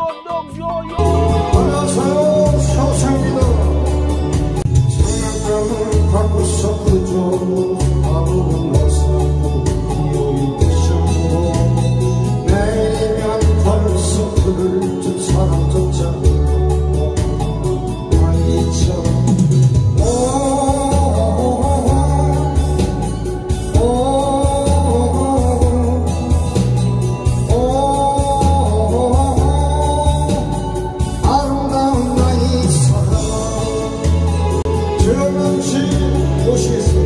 go dog yo yo. 조금씩 보시겠습니다.